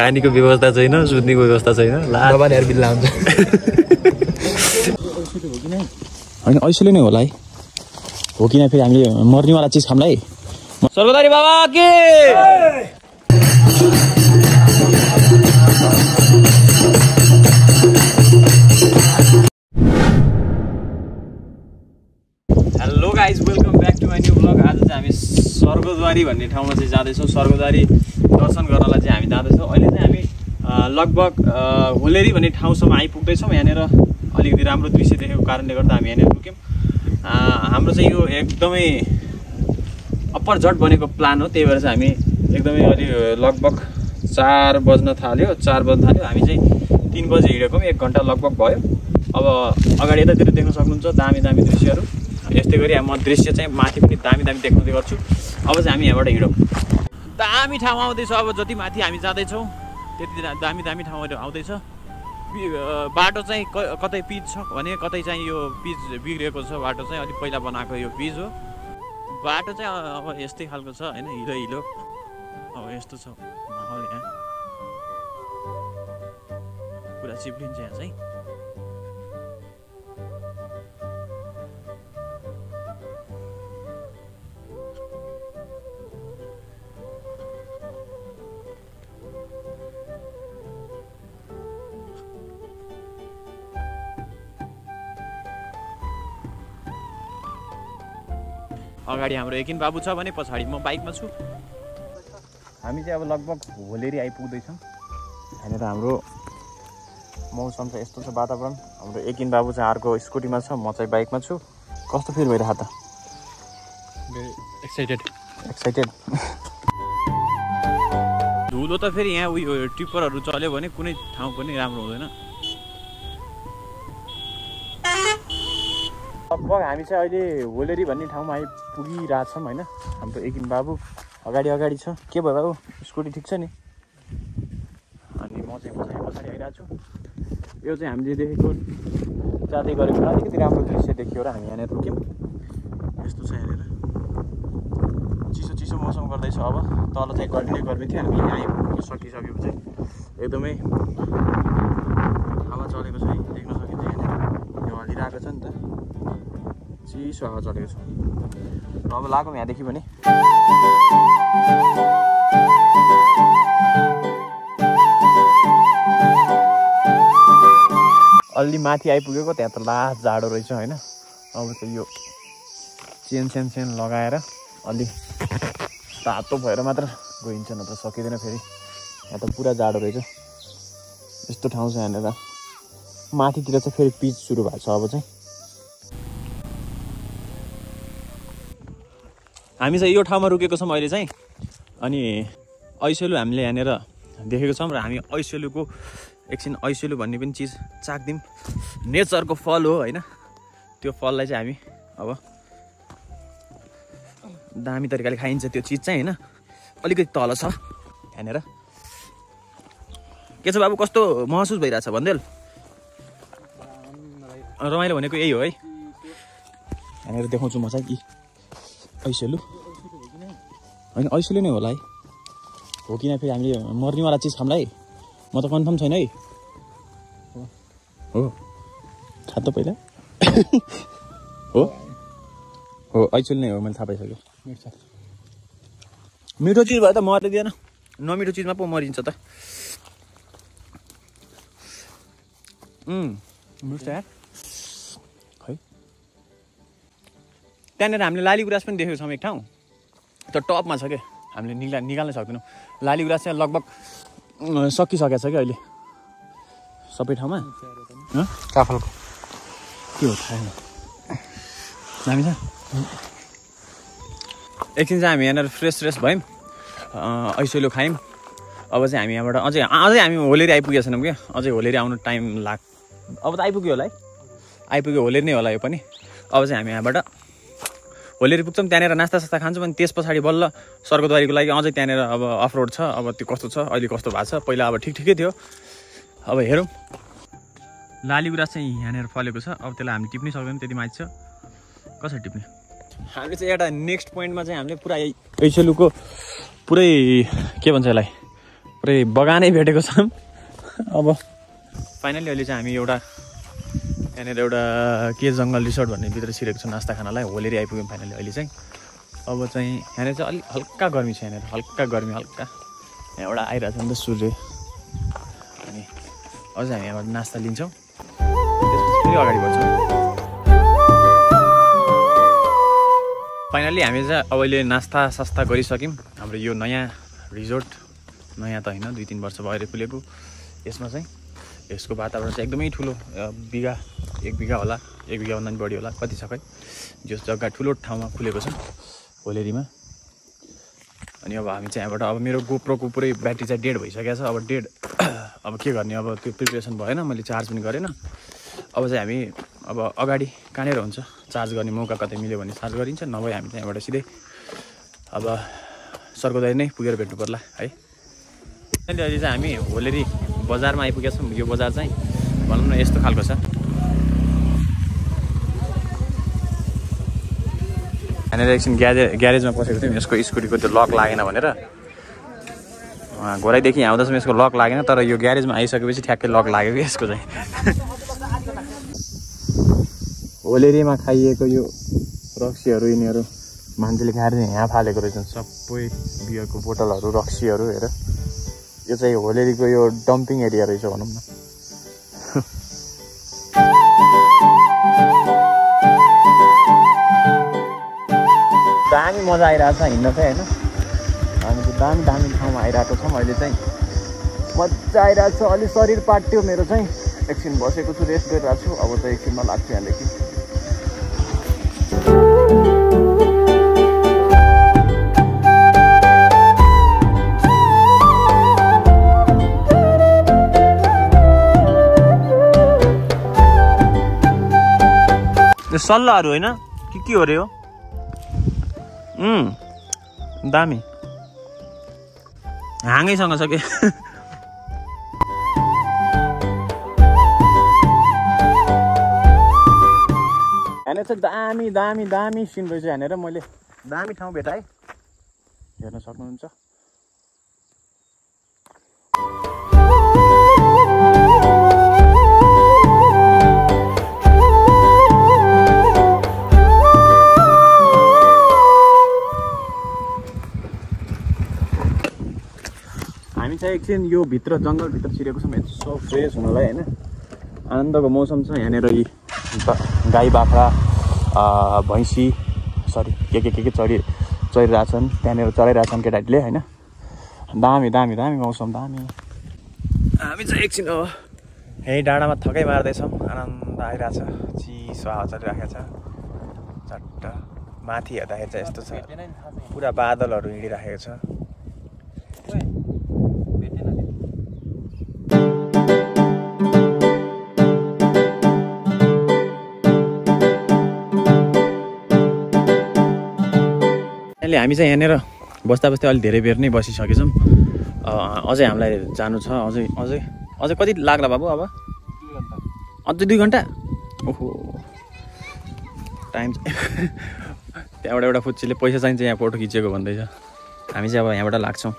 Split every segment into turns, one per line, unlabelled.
खानीको व्यवस्था छैन सुत्नेको व्यवस्था छैन
बिल्ला हुन्छ।
होइन ऐसोले नै होला है हो किन फेरि हामीले मर्नेवाला चिज खाउँला है स्वर्गदारी बाबा के? Hello guys welcome my new blog आज चाहिँ हामी स्वर्गद्वारी भन्ने ठाउँमा चाहिँ जाँदैछौँ। स्वर्गद्वारी दर्शन गर्नलाई चाहिँ हामी जाँदैछौँ। अहिले चाहिँ हामी लगभग होलेरी भन्ने ठाउँसम्म आइपुग्दैछौँ यहाँनिर। अलिकति राम्रो दृश्य देखेको कारणले गर्दा हामी यहाँनिर रुक्यौँ हाम्रो चाहिँ यो एकदमै अप्पर झट बनेको प्लान हो। त्यही भएर चाहिँ हामी एकदमै अलि लगभग चार बज्न थाल्यो चार बज्न थाल्यो। हामी चाहिँ तिन बजी हिँडेको एक घन्टा लगभग भयो। अब अगाडि यतातिर देख्न सक्नुहुन्छ दामी दामी दृश्यहरू। यस्तै गरी म दृश्य चाहिँ माथि पनि दामी दामी देखाउँदै गर्छु। अब चाहिँ हामी यहाँबाट हिँडौँ। दामी ठाउँ आउँदैछ अब जति माथि हामी जाँदैछौँ त्यति दामी दामी ठाउँहरू आउँदैछ। बाटो चाहिँ कतै पिच छ भने कतै चाहिँ यो पिच बिग्रिएको छ बाटो चाहिँ अलिक पहिला बनाएको यो पिच हो। बाटो चाहिँ अब यस्तै खालको छ होइन हिलो हिलो। अब यस्तो छ माहौल यहाँ। पुरा चिप्लिन्छ यहाँ चाहिँ। अगाडि हाम्रो एकिन बाबु छ भने पछाडि म बाइकमा छु। हामी चाहिँ अब लगभग होलेरी आइपुग्दैछौँ। यहाँनिर हाम्रो मौसम चाहिँ यस्तो छ वातावरण। हाम्रो एकिन बाबु चाहिँ अर्को स्कुटीमा छ म चाहिँ बाइकमा छु। कस्तो फिल भइरहेको त?
एक्साइटेड
एक्साइटेड धुलो त फेरि यहाँ उयो टिप्परहरू चल्यो भने कुनै ठाउँ पनि राम्रो हुँदैन। लगभग हामी चाहिँ अहिले होलेरी भन्ने ठाउँमा आइपुगिरहेछौँ होइन? हाम्रो एकिन बाबु अगाडि अगाडि छ। के भयो बाबु? स्कुटी ठिक छ नि? अनि म चाहिँ पछाडि पछाडि आइरहेको छु यो चाहिँ हामीले देखेको जाँदै गरेको अलिकति राम्रो दृश्य देखियो र हामी यहाँनिर रुक्यौँ यस्तो छ यहाँनिर। चिसो चिसो मौसम गर्दैछ अब। तल चाहिँ गर्मी नै गर्मी थियो। हामी यहाँ आइपुग्नु सकिसकेको चाहिँ एकदमै हावा चलेको छ देख्न सकिन्छ यहाँनिर। यो हलिरहेको छ नि त। चिसो हावा छ। र अब लागौँ यहाँदेखि भने अलि माथि आइपुगेको त्यहाँ त लास्ट जाडो रहेछ होइन। अब चाहिँ यो चेन सेन सेन लगाएर अलि तातो भएर मात्र गइन्छ नत्र सकिँदैन फेरि। यहाँ त पुरा जाडो रहेछ। यस्तो ठाउँ छ यहाँनिर। माथितिर चाहिँ फेरि पिच सुरु भएको छ अब चाहिँ। हामी चाहिँ यो ठाउँमा रुकेको छौँ अहिले चाहिँ। अनि ऐसेलु हामीले यहाँनिर देखेको छौँ र हामी ऐसेलुको एकछिन ऐसेलु भन्ने पनि चिज चाख्दिउँ। नेचरको फल हो होइन? त्यो फललाई चाहिँ हामी अब दामी तरिकाले खाइन्छ त्यो चिज चाहिँ होइन? अलिकति तल छ यहाँनिर। के छ बाबु कस्तो महसुस भइरहेछ भनिदेऊ रमाइलो भनेको यही हो है। यहाँनिर देखाउँछु म चाहिँ कि। ऐसेलु होइन ऐसेलु नै होला है। हो किन फेरि हामीले मर्नेवाला चिज खाउँला है म त कन्फर्म छैन है। हो। खा त पहिला। हो। हो ऐसेलु नै हो मैले थाहा पाइसकेँ मिठो चिज भयो त मरिदिएन नमिठो चिजमा पो मरिन्छ त। मिठो त्यहाँनिर हामीले लाली गुराँस पनि देखेको छौँ एक ठाउँ। त्यो टपमा छ क्या हामीले निका निकाल्नै सक्दैनौँ। लाली गुराँस चाहिँ लगभग सकिसकेको छ क्या अहिले? सबै ठाउँमा? हँ?
काफलको।
के हो थाहा छैन। दामी छ? एकछिन चाहिँ हामी यहाँनिर फ्रेस फ्रेस भयौँ। ऐसोलो खायौँ। अब चाहिँ हामी यहाँबाट अझै अझै हामी होलेरी आइपुगेको छैनौँ क्या अझै होलेरी आउनु टाइम लाग अब त आइपुग्यो होला है। आइपुग्यो होलेरी नै होला यो पनि। अब चाहिँ हामी यहाँबाट होलेरी पुग्छौँ त्यहाँनिर नास्ता सास्ता खान्छौँ अनि त्यस पछाडि बल्ल स्वर्गद्वारीको लागि अझै त्यहाँनिर अब अफ रोड छ अब त्यो कस्तो छ अहिले कस्तो भएको छ पहिला अब ठिक ठिकै थियो। अब हेरौँ। लाली गुराँस चाहिँ यहाँनिर फलेको छ अब त्यसलाई हामी टिप्नै सक्दैन त्यति माथि छ। कसरी टिप्ने? हामीले चाहिँ एउटा नेक्स्ट पोइन्टमा चाहिँ हामीले पुरा ऐसेलुको पुरै के भन्छ यसलाई पुरै बगानै भेटेको छौँ। अब फाइनली अहिले चाहिँ हामी एउटा यहाँनिर एउटा के जङ्गल रिसोर्ट भन्ने भित्र छिरेको छ नास्ता खानालाई। होलेरी आइपुग्यौँ फाइनली अहिले चाहिँ। अब चाहिँ यहाँनिर चाहिँ अलिक हल्का गर्मी छ यहाँनिर हल्का गर्मी हल्का। यहाँ एउटा आइरहेको छ नि त सूर्य। अनि अझ हामी यहाँबाट नास्ता लिन्छौँ। त्यसपछि अगाडि बढ्छौँ। फाइनली हामी चाहिँ अब अहिले नास्ता सास्ता गरिसक्यौँ। हाम्रो यो नयाँ रिजोर्ट नयाँ त होइन दुई तिन वर्ष भएर खुलेको। यसमा चाहिँ यसको वातावरण चाहिँ एकदमै ठुलो बिघा एक बिघा होला एक बिघाभन्दा पनि बढी होला कति छ खै? जो जग्गा ठुलो ठाउँमा खुलेको छ होलेरीमा अनि अब हामी चाहिँ यहाँबाट अब मेरो गोप्रोको पुरै ब्याट्री चाहिँ डेड भइसकेको छ अब डेड अब के गर्ने अब त्यो प्रिपेरेसन भएन मैले चार्ज पनि गरेन। अब चाहिँ हामी अब अगाडि कहाँनिर हुन्छ चार्ज गर्ने मौका कतै मिल्यो भने चार्ज गरिन्छ नभए हामी चाहिँ यहाँबाट सिधै अब सर्कोदारी नै पुगेर भेट्नु पर्ला है अहिले चाहिँ हामी होलेरी बजारमा आइपुगेका छौँ यो बजार चाहिँ। भनौँ न यस्तो खालको छ। यहाँनिर एकछिन ग्यारे ग्यारेजमा पसेको थियौँ। यसको स्कुटीको त्यो लक लागेन भनेर। घोराइदेखि आउँदासम्म यसको लक लागेन तर यो ग्यारेजमा आइसकेपछि ठ्याक्कै लक लाग्यो कि यसको चाहिँ। होलेरीमा खाइएको यो रक्सीहरू यिनीहरू मान्छेले खाएर यहाँ फालेको रहेछन्। सबै बियरको बोतलहरू रक्सीहरू हेर। यो चाहिँ होलेरीको यो डम्पिङ एरिया रहेछ भनौँ न। दामी मजा आइरहेको छ हिँड्न चाहिँ होइन। हामी चाहिँ दामी दामी ठाउँमा आइरहेको छौँ अहिले चाहिँ। मजा आइरहेको छ। अलि शरीर पाट्यो मेरो चाहिँ। एकछिन बसेको छु रेस्ट गरिरहेको छु। अब चाहिँ एकछिनमा लाग्छु यहाँदेखि। सल्लाहहरू होइन? के के हो रे हो? दामी। हाँगैसँग छ कि? यहाँनिर चाहिँ दामी दामी दामी सिन रहेछ यहाँनिर। मैले दामी ठाउँ भेटाएँ। हेर्न सक्नुहुन्छ। एकछिन यो भित्र जङ्गलभित्र छिरेको छौँ यसो फ्रेस हुनलाई होइन। आनन्दको मौसम छ यहाँनिर यी गाई बाख्रा भैँसी सरी के के के के चढि चढिरहेछन् त्यहाँनिर चलाइरहेछन् केटाहरूले होइन। दामी दामी दामी मौसम दामी। हामी चाहिँ एकछिन हो। यहीँ डाँडामा थकै मार्दैछौँ। आनन्द आइरहेछ। चिसो हावा चलिरहेको छ। चट्ट माथि हेर्दाखेरि चाहिँ यस्तो छ। पुरा बादलहरू हिँडिराखेको छ। अहिले हामी चाहिँ यहाँनिर बस्दा बस्दै अलिक धेरै बेर नै बसिसकेछौँ। अझै हामीलाई जानु छ अझै अझै अझै कति लाग्ला बाबु अब? अझै दुई घन्टा? ओहो। टाइम त्यहाँबाट एउटा फुच्चीले पैसा चाहिन्छ यहाँ फोटो खिचेको भन्दैछ। हामी चाहिँ अब यहाँबाट लाग्छौँ।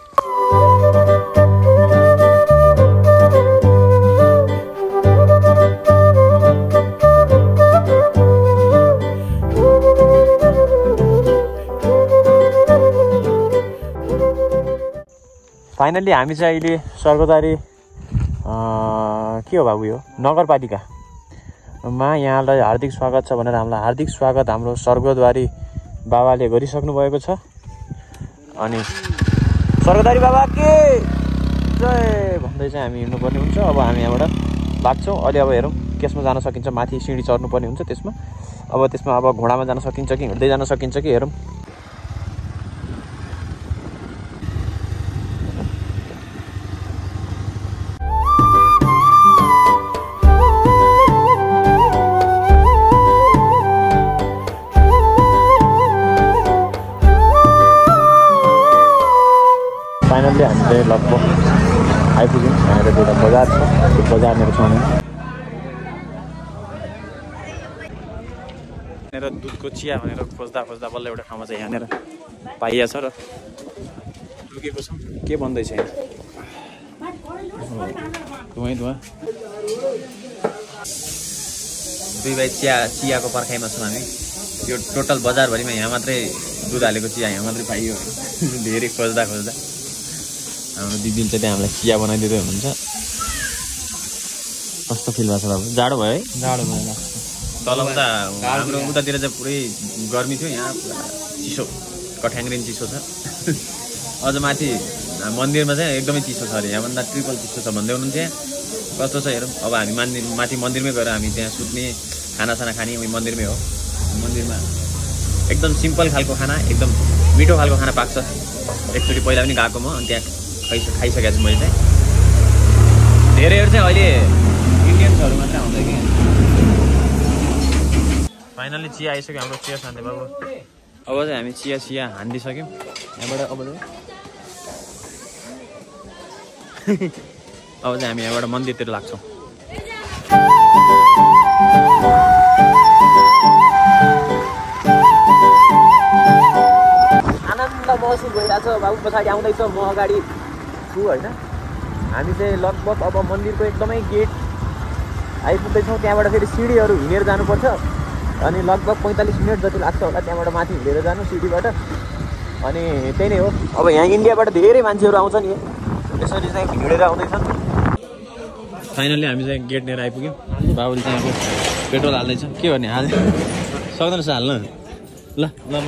फाइनल्ली हामी चाहिँ अहिले स्वर्गदारी अ, के हो बाबु यो? नगरपालिकामा यहाँलाई हार्दिक स्वागत छ भनेर हामीलाई हार्दिक स्वागत हाम्रो स्वर्गद्वारी बाबाले गरिसक्नु भएको छ। अनि स्वर्गदारी बाबा के? जय! भन्दै चाहिँ हामी हिँड्नुपर्ने हुन्छ। अब हामी यहाँबाट लाग्छौँ अहिले अब हेरौँ केसमा जान सकिन्छ माथि सिँढी चढ्नुपर्ने हुन्छ त्यसमा। अब त्यसमा अब घोडामा जान सकिन्छ कि हिँड्दै जान सकिन्छ कि हेरौँ। चाहिँ लगभग आइपुग्यौँ यहाँनिर एउटा बजार छ। त्यो बजारनिर छौँ। यहाँनिर दुधको चिया भनेर खोज्दा खोज्दा बल्ल एउटा ठाउँमा चाहिँ यहाँनिर पाइएको छ र लुकेको छौँ। के भन्दैछ यहाँ? धुवै धुवा दुई भाइ चिया चियाको पर्खाइमा छौँ हामी। यो टोटल बजारभरिमा यहाँ मात्रै दुध हालेको चिया यहाँ मात्रै पाइयो। धेरै खोज्दा खोज्दा। हाम्रो दिदीले चाहिँ त्यहाँ हामीलाई चिया बनाइदिँदै हुनुहुन्छ। कस्तो फिल भएको छ बाबु? जाडो भयो है?
जाडो भयो
तल उता हाम्रो उतातिर चाहिँ पुरै गर्मी थियो यहाँ पुरा चिसो कठ्याङ्ग्रिन चिसो छ। अझ माथि मन्दिरमा चाहिँ एकदमै चिसो छ अरे। यहाँभन्दा ट्रिपल चिसो छ भन्दै हुनुहुन्थ्यो कस्तो छ हेरौँ। अब हामी मन्दिर माथि मन्दिरमै गएर हामी त्यहाँ सुत्ने खानासाना खाने उयो मन्दिरमै हो। मन्दिरमा एकदम सिम्पल खालको खाना एकदम मिठो खालको खाना पाक्छ। एकचोटि पहिला पनि गएको म अनि त्यहाँ खाइस खाइसकेको छु मैले चाहिँ। धेरैहरू चाहिँ अहिले इन्डियन्सहरू मात्रै आउँछ कि? फाइनली चिया आइसक्यो हाम्रो चिया शान्ति बाबु। अब चाहिँ हामी चिया चिया हानिदिइसक्यौँ यहाँबाट अब अब चाहिँ हामी यहाँबाट मन्दिरतिर लाग्छौँ। आनन्द महसुस भइरहेछ। बाबु पछाडि आउँदैछ। म अगाडि छु होइन? हामी चाहिँ लगभग अब मन्दिरको एकदमै गेट आइपुग्दैछौँ त्यहाँबाट फेरि सिँढीहरू हिँडेर जानुपर्छ। अनि लगभग पैँतालिस मिनट जति लाग्छ होला त्यहाँबाट माथि हिँडेर जानु सिँढीबाट। अनि त्यही नै हो। अब यहाँ इन्डियाबाट धेरै मान्छेहरू आउँछ नि। यसरी चाहिँ हिँडेर आउँदैछन्। फाइनल्ली हामी चाहिँ गेट लिएर आइपुग्यौँ। बाबुले चाहिँ अब पेट्रोल हाल्दैछ के गर्ने हाल? सक्दैन रहेछ हाल्न। ल ल म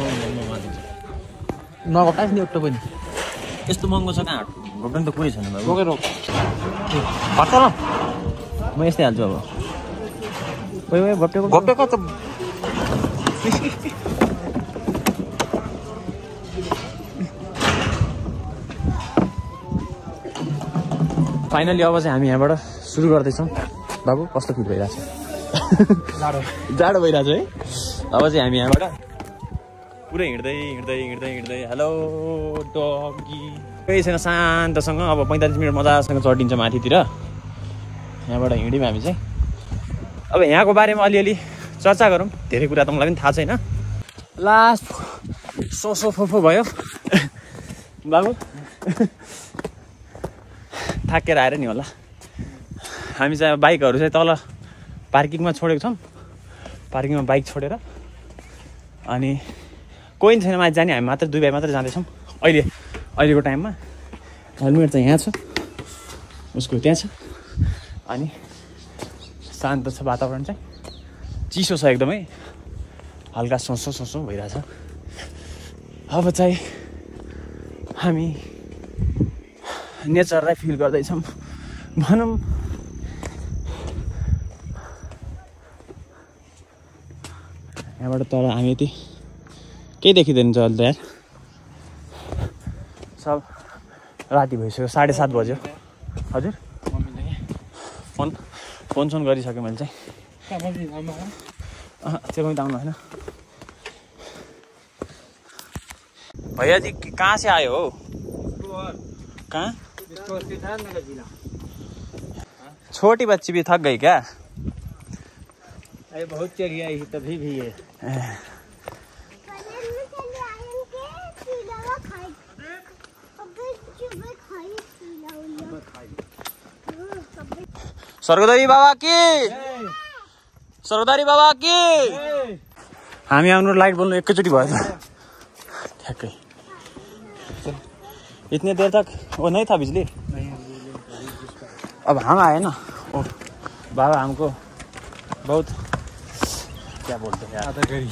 नघटाइस नि एउटा पनि।
यस्तो महँगो छ कहाँ? घोप्ने त कुरै छैन
रोकेर
घट्छ ल म यस्तै हाल्छु अब कोही कोही घोप्टेको
घोप्टेको त
फाइनली अब चाहिँ हामी यहाँबाट सुरु गर्दैछौँ बाबु कस्तो फिल भइरहेछ
जाडो
जाडो भइरहेछ है अब चाहिँ हामी यहाँबाट पुरै हिँड्दै हिँड्दै हिँड्दै हिँड्दै हेलो डगी केही छैन शान्तसँग अब पैँतालिस मिनट मजासँग चढिन्छ माथितिर। यहाँबाट हिँड्यौँ हामी चाहिँ। अब यहाँको बारेमा अलिअलि चर्चा गरौँ। धेरै कुरा त मलाई पनि थाहा छैन। लास्ट सो सो फो फो भयो। बाबु थाकेर आएर नि होला। हामी चाहिँ बाइकहरू चाहिँ तल पार्किङमा छोडेको छौँ। पार्किङमा बाइक छोडेर। अनि कोही छैन माथि जाने। हामी मात्र दुई भाइ मात्रै जाँदैछौँ। अहिले अहिलेको टाइममा? हेलमेट चाहिँ यहाँ छ। उसको त्यहाँ छ। अनि शान्त छ वातावरण चाहिँ। चिसो छ एकदमै। हल्का सोसो सोसो भइरहेछ। अब चाहिँ हामी नेचरलाई फिल गर्दैछौँ। भनौँ। यहाँबाट तर हामी यति केही देखिँदैन अहिले त सब राति भइसक्यो साढे सात बज्यो। हजुर? फोन फोन सोन गरिसक्यो मैले चाहिँ। त्यो पनि त आउनु होइन। भैया जी कहाँ से आए हो? कहाँ? छोटी बच्ची भी थक गई क्या?
बहुत चढ़ी आई तभी भी है।
स्वर्गदरी बाबा की? स्वर्गदरी बाबा की? हामी हाम्रो लाइट बोल्नु एकैचोटि भयो त। ठ्याक्कै। इतने देर तक वो नहीं था बिजली? अब हम आए ना ओ बाबा हमको बहुत क्या बोलते हैं यार?
आधा करी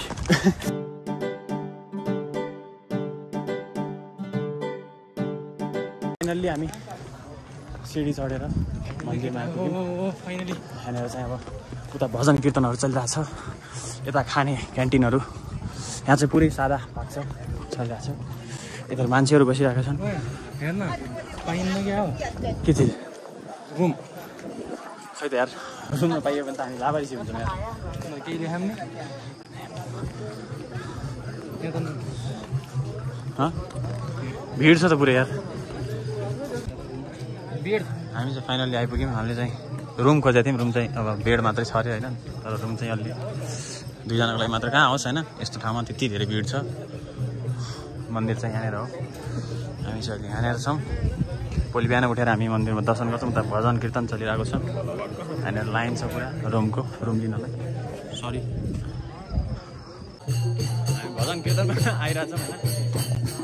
फाइनल्ली हामी सिडी चढेर मन्दिरमा
फाइनली
यहाँनिर चाहिँ अब उता भजन कीर्तनहरू चलिरहेछ यता खाने क्यान्टिनहरू। यहाँ चाहिँ पुरै सादा पाक्छ चलिरहेछ यता मान्छेहरू बसिरहेका छन्।
हेर न पाइन्न क्या हो?
के चिज
रुम।
खै त यार पाइयो भने त हामी लाभारिसी हुन्छौँ यार।
केही नि
भिड छ त पुरै यार।
बेड।
हामी चाहिँ फाइनल्ली आइपुग्यौँ। हामीले चाहिँ रुम खोजेको थियौँ। रुम चाहिँ अब बेड मात्रै छ अरे होइन? तर रुम चाहिँ अलि दुईजनाको लागि मात्र कहाँ होस् होइन? यस्तो ठाउँमा त्यति धेरै भिड छ। मन्दिर चाहिँ यहाँनिर हो। हामी चाहिँ अहिले यहाँनिर छौँ। भोलि बिहान उठेर हामी मन्दिरमा दर्शन गर्छौँ। उता भजन कीर्तन चलिरहेको छ। यहाँनिर लाइन छ पुरा रुमको रुम लिनलाई। सरी भजन कीर्तन गर्न आइरहेछौँ होइन?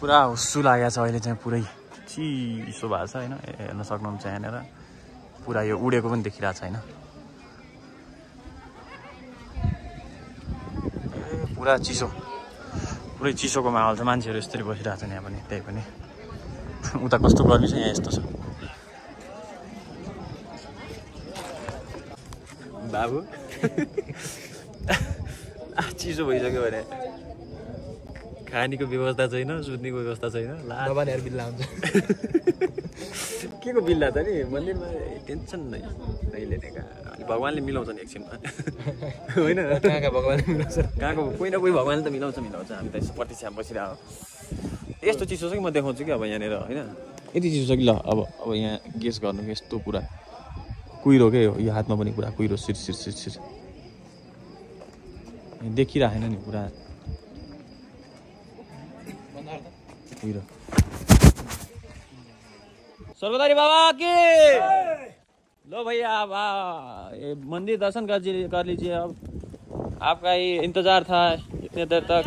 पुरा हुस्सु लागेको छ अहिले चाहिँ पुरै। चिसो भएको छ होइन हेर्न सक्नुहुन्छ यहाँनिर पुरा यो उडेको पनि देखिरहेको छ होइन। ए पुरा चिसो। पुरै चिसोको माहौल छ मान्छेहरू यसरी बसिरहेको छन् यहाँ पनि त्यही पनि। उता कस्तो गर्मी छ यहाँ यस्तो छ। बाबु? आ, चिसो भइसक्यो भने। खानेको व्यवस्था छैन सुत्नेको व्यवस्था छैन
हुन्छ।
के को बिल्ला त नि मन्दिरमा टेन्सन नै अहिले अनि भगवान्ले मिलाउँछ नि एकछिनमा। होइन?
कहाँ कहाँ भगवान् मिलाउँछ?
कहाँको कोही न कोही भगवान्ले त मिलाउँछ मिलाउँछ। हामी त यसो प्रतीक्षा बसिरहेको यस्तो चिसो छ कि म देखाउँछु कि अब यहाँनिर होइन? यति चिसो छ कि ल अब अब यहाँ गेस गर्नु यस्तो पुरा कुहिरो के हो यो हातमा पनि पुरा कुहिरो सिर सिर सिर सिर। देखिरहेन नि पुरा। कुहिरो। स्वर्गदारी बाबा के। लो भैया ये मंदिर दर्शन कर कर लीजिए अब आपका ही इंतज़ार था इतने देर तक।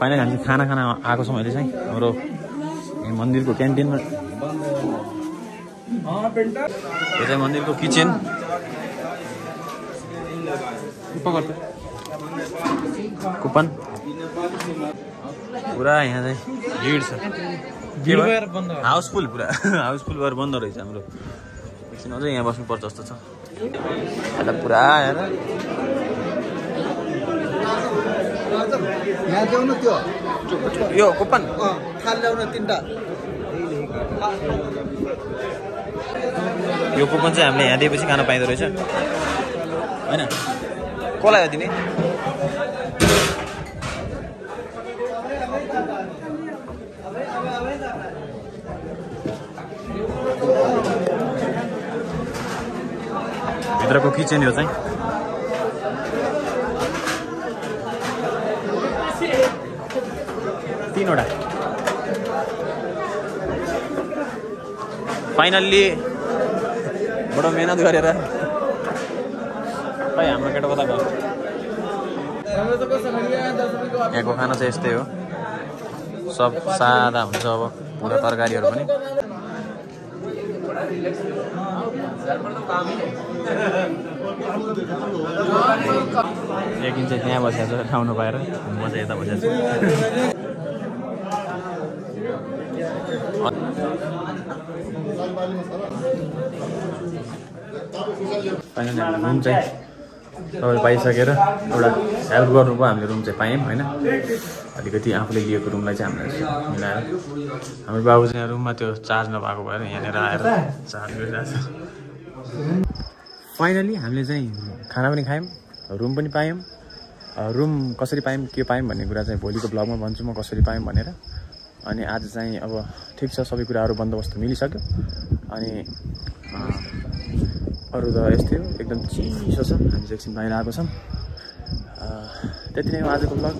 फाइनल हामी खाना खाना आएको छौँ अहिले चाहिँ हाम्रो मन्दिरको क्यान्टिनमा यो चाहिँ मन्दिरको किचन। कुपन? पुरा यहाँ चाहिँ। भिड छ। हाउसफुल पुरा। हाउसफुल भएर बन्द रहेछ हाम्रो। एकछिन अझै यहाँ बस्नुपर्छ जस्तो छ। पुरा आएर
यहाँ देऊ न त्यो।
यो कुपन?
तिनवटा
यो कुपन चाहिँ हामीले यहाँ दिएपछि खान पाइँदो रहेछ। होइन? कसलाई हो दिने? भित्रको किचन यो चाहिँ। तिनवटा। फाइनल्ली बडो मेहनत गरेर। खै हाम्रो केटा कता गयो? यहाँको खाना चाहिँ यस्तै हो। सब सादा हुन्छ अब पुरा तरकारीहरू पनि। एकदिन चाहिँ त्यहाँ बसेको छ ठाउँ नपाएर म चाहिँ यता बसेको छु रुम चाहिँ तपाईँले पाइसकेर एउटा हेल्प गर्नु भयो हामीले रुम चाहिँ पायौँ होइन? अलिकति आफूले लिएको रुमलाई चाहिँ हामीले मिलाएर। हाम्रो बाबु चाहिँ रुममा त्यो चार्ज नभएको भएर यहाँनिर आएर चार्ज गरिरहेको छ। फाइनली हामीले चाहिँ खाना पनि खायौँ रुम पनि पायौँ। रुम कसरी पायौँ के पायौँ भन्ने कुरा चाहिँ भोलिको ब्लगमा भन्छु म कसरी पायौँ भनेर। अनि आज चाहिँ अब ठिक छ सबै कुराहरू बन्दोबस्त मिलिसक्यो। अनि अरू त यस्तै हो एकदम चिसो छ। हामी चाहिँ एकछिन बाहिर आएको छौँ। त्यति नै हो आजको ब्लग।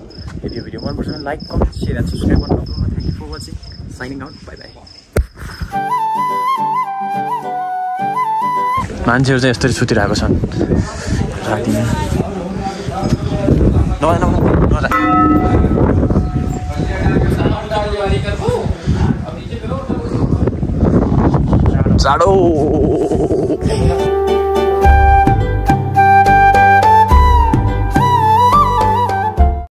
यदि भिडियो मनपर्छ भने like comment share and subscribe गर्नु thank you for watching signing out bye bye मान्छेहरू चाहिँ यस्तरी सुतिरहेको छन्। राति। नजा